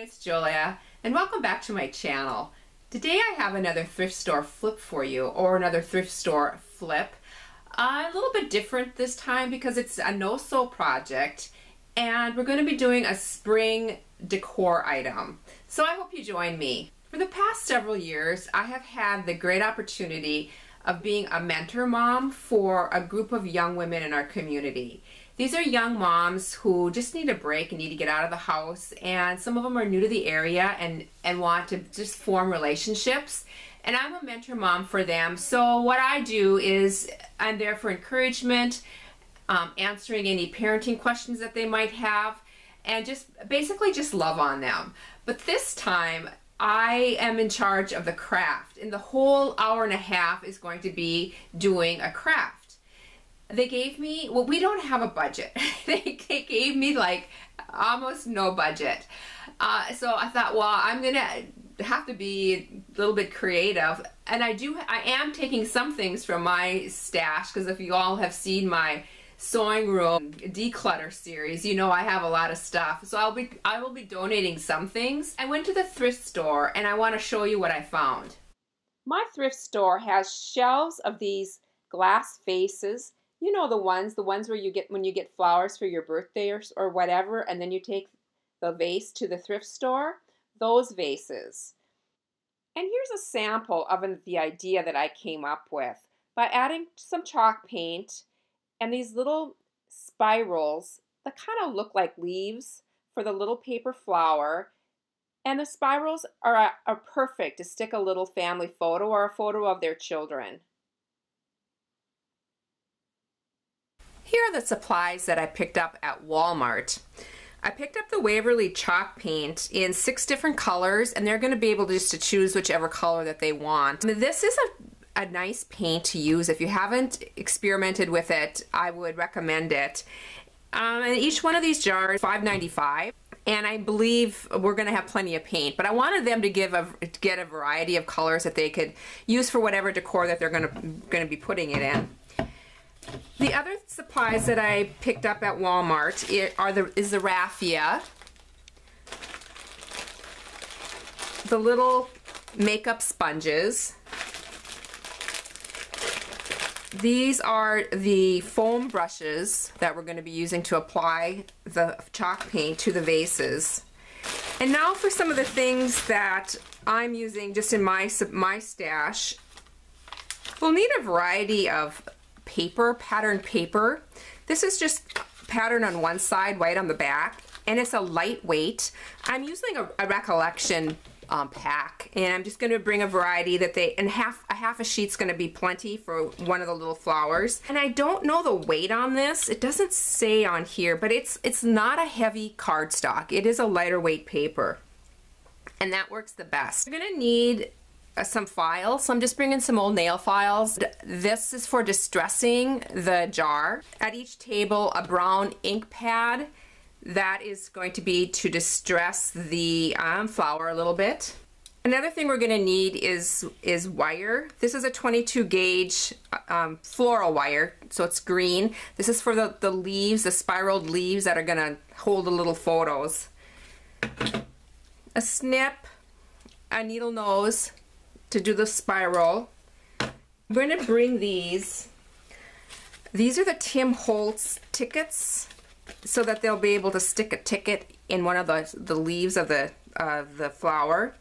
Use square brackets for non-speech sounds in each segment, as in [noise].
everyone, it's Julia, and welcome back to my channel. Today I have another thrift store flip for you, or another thrift store flip. Uh, a little bit different this time because it's a no-sew project, and we're going to be doing a spring decor item. So I hope you join me. For the past several years, I have had the great opportunity of being a mentor mom for a group of young women in our community. These are young moms who just need a break and need to get out of the house and some of them are new to the area and, and want to just form relationships. And I'm a mentor mom for them. So what I do is I'm there for encouragement, um, answering any parenting questions that they might have, and just basically just love on them. But this time, I am in charge of the craft, and the whole hour and a half is going to be doing a craft they gave me well we don't have a budget. [laughs] They, they gave me like almost no budget. Uh, so i thought well i'm gonna have to be a little bit creative. And i do i am taking some things from my stash because if you all have seen my sewing room declutter series you know i have a lot of stuff. So i'll be i will be donating some things. I went to the thrift store and i want to show you what i found. My thrift store has shelves of these glass vases you know the ones, the ones where you get when you get flowers for your birthday or, or whatever, and then you take the vase to the thrift store, those vases. And here's a sample of the idea that I came up with. By adding some chalk paint and these little spirals that kind of look like leaves for the little paper flower. And the spirals are, are perfect to stick a little family photo or a photo of their children. Here are the supplies that I picked up at Walmart. I picked up the Waverly chalk paint in six different colors and they're going to be able to just to choose whichever color that they want. This is a, a nice paint to use. If you haven't experimented with it, I would recommend it. Um, and each one of these jars $5.95 and I believe we're going to have plenty of paint. But I wanted them to give a get a variety of colors that they could use for whatever decor that they're going to going to be putting it in. The other supplies that I picked up at Walmart are the is the raffia, the little makeup sponges. These are the foam brushes that we're going to be using to apply the chalk paint to the vases. And now for some of the things that I'm using just in my, my stash. We'll need a variety of paper, pattern paper. This is just pattern on one side, white on the back, and it's a lightweight. I'm using a, a recollection um, pack and I'm just going to bring a variety that they and half a half a sheet's going to be plenty for one of the little flowers and I don't know the weight on this it doesn't say on here but it's it's not a heavy cardstock it is a lighter weight paper and that works the best. You're going to need some files. So I'm just bringing some old nail files. This is for distressing the jar. At each table, a brown ink pad. That is going to be to distress the um, flower a little bit. Another thing we're going to need is is wire. This is a 22 gauge um, floral wire, so it's green. This is for the, the leaves, the spiraled leaves that are going to hold the little photos. A snip, a needle nose, to do the spiral. We're going to bring these. These are the Tim Holtz tickets so that they'll be able to stick a ticket in one of the, the leaves of the, uh, the flower.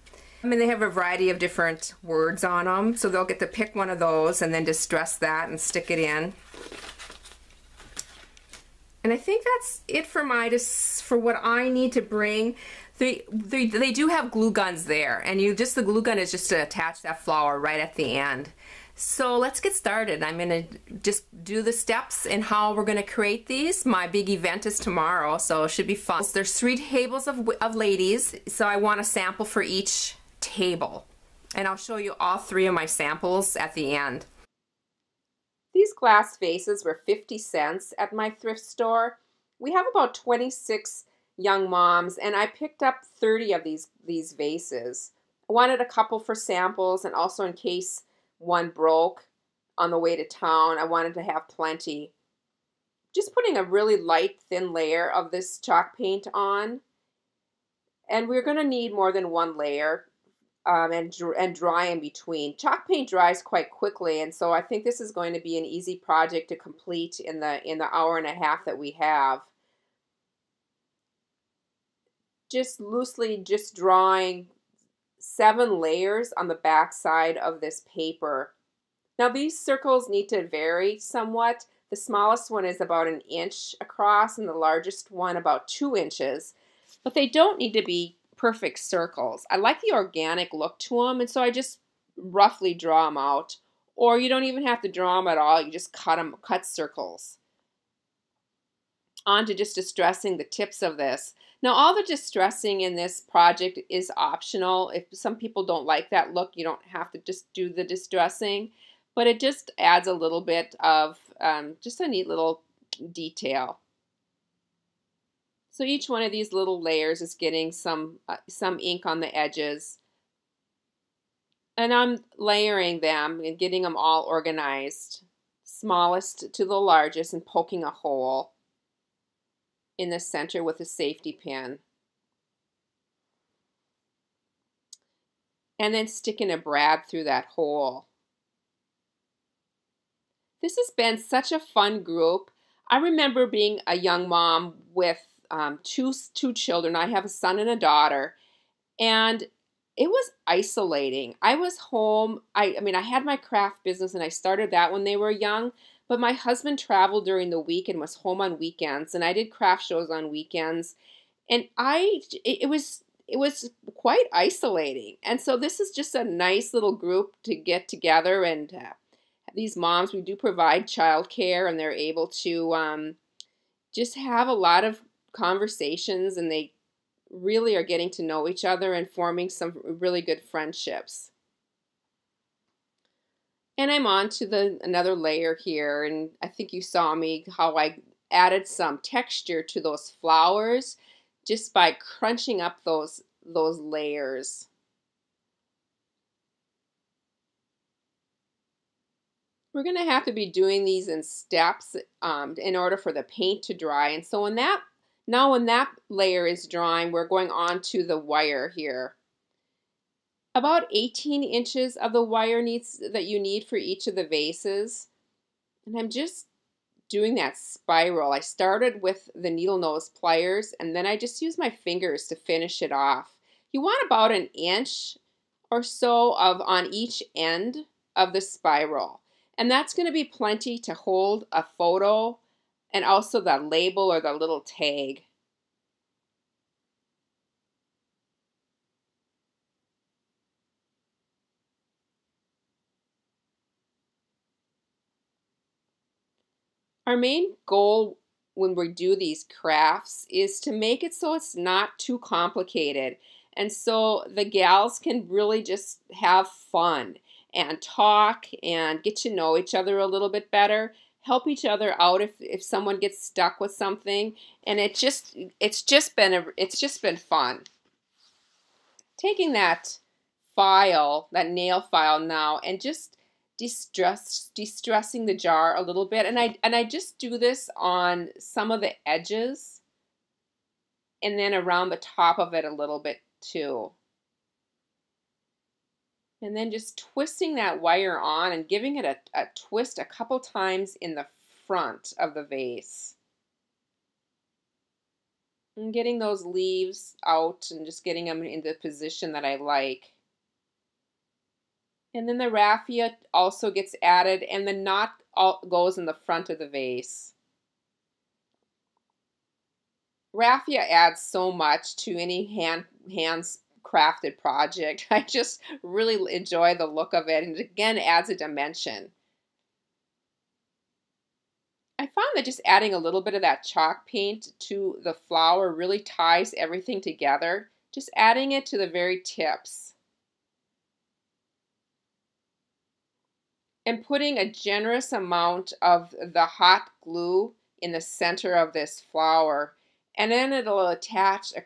I mean, they have a variety of different words on them, so they'll get to pick one of those and then distress that and stick it in. And I think that's it for my, for what I need to bring. They, they, they do have glue guns there and you just the glue gun is just to attach that flower right at the end. So let's get started. I'm going to just do the steps and how we're going to create these. My big event is tomorrow, so it should be fun. There's three tables of, of ladies, so I want a sample for each table. And I'll show you all three of my samples at the end. These glass vases were 50 cents at my thrift store. We have about 26 young moms, and I picked up 30 of these, these vases. I wanted a couple for samples and also in case one broke on the way to town, I wanted to have plenty. Just putting a really light, thin layer of this chalk paint on. And we're going to need more than one layer um, and, and dry in between. Chalk paint dries quite quickly, and so I think this is going to be an easy project to complete in the, in the hour and a half that we have. Just loosely just drawing seven layers on the back side of this paper. Now these circles need to vary somewhat. The smallest one is about an inch across and the largest one about two inches, but they don't need to be perfect circles. I like the organic look to them, and so I just roughly draw them out. Or you don't even have to draw them at all. You just cut them, cut circles. On to just distressing the tips of this. Now all the distressing in this project is optional. If some people don't like that look, you don't have to just do the distressing. But it just adds a little bit of um, just a neat little detail. So each one of these little layers is getting some, uh, some ink on the edges. And I'm layering them and getting them all organized, smallest to the largest and poking a hole in the center with a safety pin. And then sticking a brad through that hole. This has been such a fun group. I remember being a young mom with um, two two children. I have a son and a daughter, and it was isolating. I was home. I, I mean, I had my craft business, and I started that when they were young. But my husband traveled during the week and was home on weekends, and I did craft shows on weekends, and I it, was it was quite isolating. And so this is just a nice little group to get together and. Uh, these moms, we do provide childcare, and they're able to um, just have a lot of conversations and they really are getting to know each other and forming some really good friendships. And I'm on to the another layer here and I think you saw me how I added some texture to those flowers just by crunching up those those layers. We're going to have to be doing these in steps um, in order for the paint to dry. And so when that now when that layer is drying, we're going on to the wire here. About 18 inches of the wire needs that you need for each of the vases. And I'm just doing that spiral. I started with the needle nose pliers and then I just use my fingers to finish it off. You want about an inch or so of on each end of the spiral. And that's going to be plenty to hold a photo and also the label or the little tag. Our main goal when we do these crafts is to make it so it's not too complicated. And so the gals can really just have fun and talk and get to know each other a little bit better help each other out if, if someone gets stuck with something and it just it's just been a, it's just been fun taking that file that nail file now and just distress distressing the jar a little bit and I and I just do this on some of the edges and then around the top of it a little bit too and then just twisting that wire on and giving it a, a twist a couple times in the front of the vase. And getting those leaves out and just getting them in the position that I like. And then the raffia also gets added and the knot all goes in the front of the vase. Raffia adds so much to any hand hands crafted project. [laughs] I just really enjoy the look of it and it again adds a dimension. I found that just adding a little bit of that chalk paint to the flower really ties everything together. Just adding it to the very tips. And putting a generous amount of the hot glue in the center of this flower. And then it'll attach a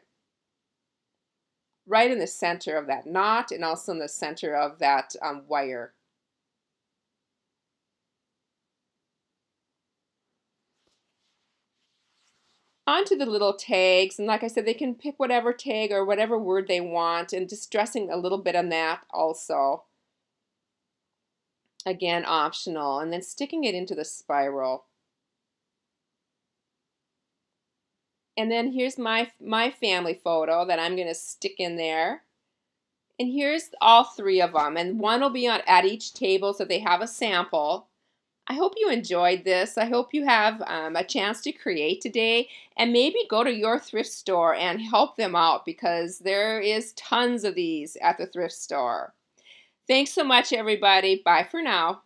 right in the center of that knot and also in the center of that um, wire. onto the little tags. And like I said, they can pick whatever tag or whatever word they want and just dressing a little bit on that also. Again, optional. And then sticking it into the spiral. And then here's my, my family photo that I'm going to stick in there. And here's all three of them. And one will be on at each table so they have a sample. I hope you enjoyed this. I hope you have um, a chance to create today and maybe go to your thrift store and help them out because there is tons of these at the thrift store. Thanks so much, everybody. Bye for now.